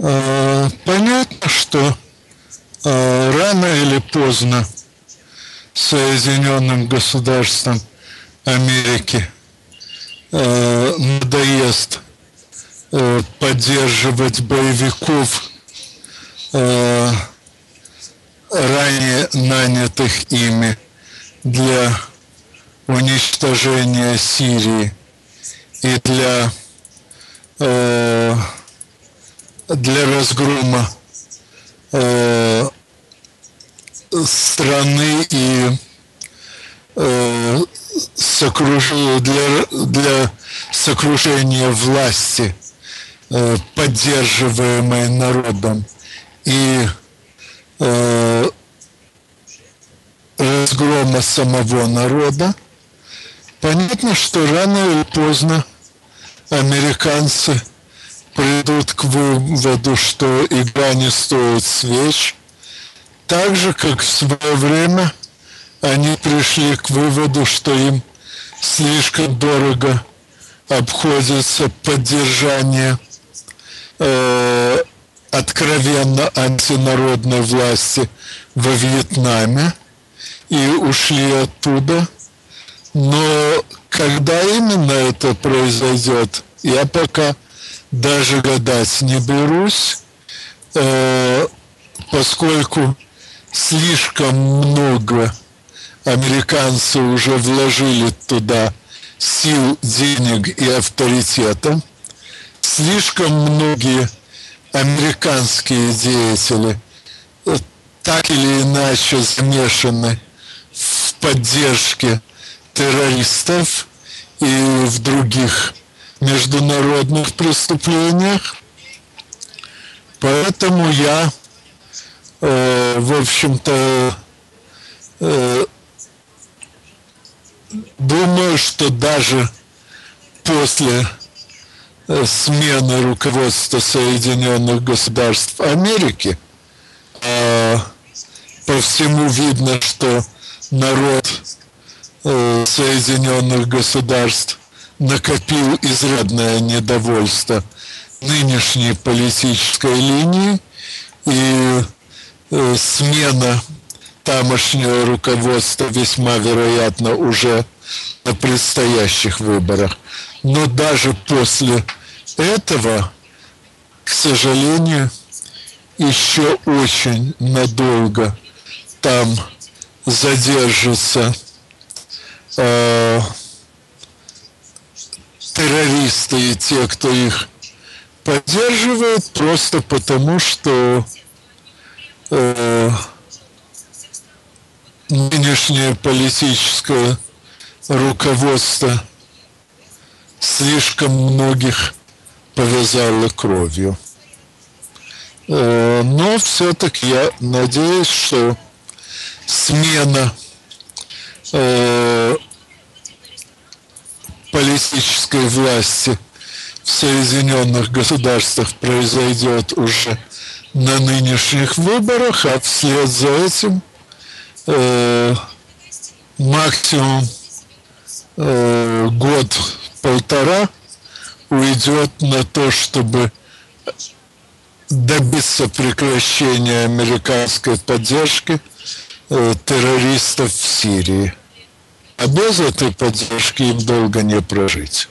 Э, понятно, что э, рано или поздно Соединенным Государствам Америки э, надоест поддерживать боевиков, ранее нанятых ими для уничтожения Сирии и для для разгрома э, страны и э, сокруж... для, для сокрушения власти, э, поддерживаемой народом, и э, разгрома самого народа, понятно, что рано или поздно американцы – придут к выводу, что игра не стоит свеч, так же, как в свое время они пришли к выводу, что им слишком дорого обходится поддержание э, откровенно антинародной власти во Вьетнаме и ушли оттуда. Но когда именно это произойдет, я пока даже гадать не берусь, э, поскольку слишком много американцы уже вложили туда сил, денег и авторитета. Слишком многие американские деятели э, так или иначе замешаны в поддержке террористов и в других международных преступлениях. Поэтому я, э, в общем-то, э, думаю, что даже после э, смены руководства Соединенных Государств Америки э, по всему видно, что народ э, Соединенных Государств накопил изрядное недовольство нынешней политической линии и э, смена тамошнего руководства весьма вероятно уже на предстоящих выборах. Но даже после этого, к сожалению, еще очень надолго там задержится э, террористы и те, кто их поддерживает, просто потому что э, нынешнее политическое руководство слишком многих повязало кровью. Э, но все-таки я надеюсь, что смена э, политической власти в Соединенных Государствах произойдет уже на нынешних выборах, а вслед за этим э, максимум э, год-полтора уйдет на то, чтобы добиться прекращения американской поддержки э, террористов в Сирии. А без этой поддержки им долго не прожить.